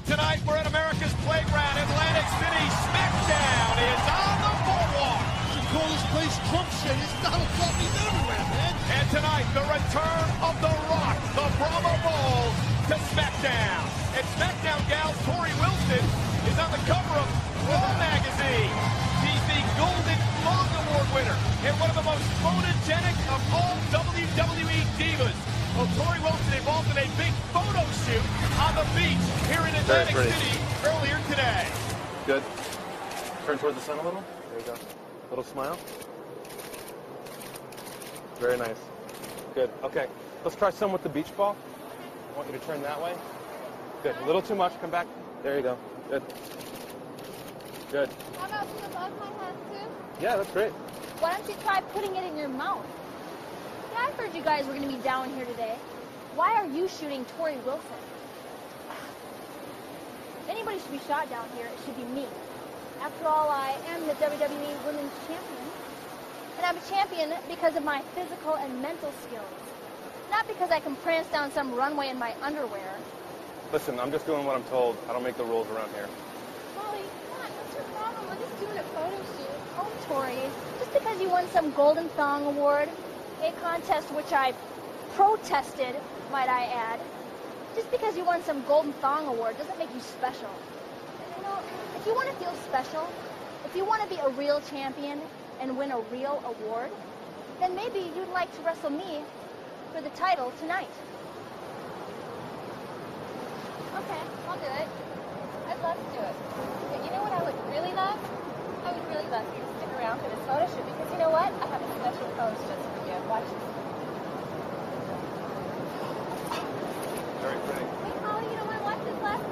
And tonight we're at America's Playground. Atlantic City SmackDown is on the boardwalk. You call this place Trump shit. It's Donald Trump. He's everywhere, man. And tonight, the return of The Rock, the Brahma Bull, to SmackDown. And SmackDown gal Torrie Wilson is on the cover of Raw magazine. She's the Golden Thong Award winner and one of the most photogenic of all WWE divas. Well, Torrie Wilson the beach here in Atlantic pretty. City earlier today. Good. Turn toward the sun a little. There you go. Little smile. Very nice. Good. Okay. Let's try some with the beach ball. I want you to turn that way. Good. A little too much. Come back. There you go. Good. Good. How about some above my head too? Yeah, that's great. Why don't you try putting it in your mouth? Yeah, I heard you guys were going to be down here today. Why are you shooting Torrie Wilson? Anybody should be shot down here, it should be me. After all, I am the WWE Women's Champion. And I'm a champion because of my physical and mental skills. Not because I can prance down some runway in my underwear. Listen, I'm just doing what I'm told. I don't make the rules around here. Molly, come on, what's your problem? We're just doing a photo shoot. Oh, Torrie, just because you won some Golden Thong Award, a contest which I protested, might I add, just because you won some Golden Thong Award doesn't make you special. You know, if you want to feel special, if you want to be a real champion and win a real award, then maybe you'd like to wrestle me for the title tonight. Okay, I'll do it. I'd love to do it. But you know what I would really love? I would really love you to stick around for this photo shoot because you know what? I have a special pose just for you. Watch this. Very pretty. Hey, Molly, you don't want to watch this last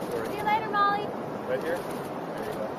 right. Great. See you later, Molly. Right here? There you go.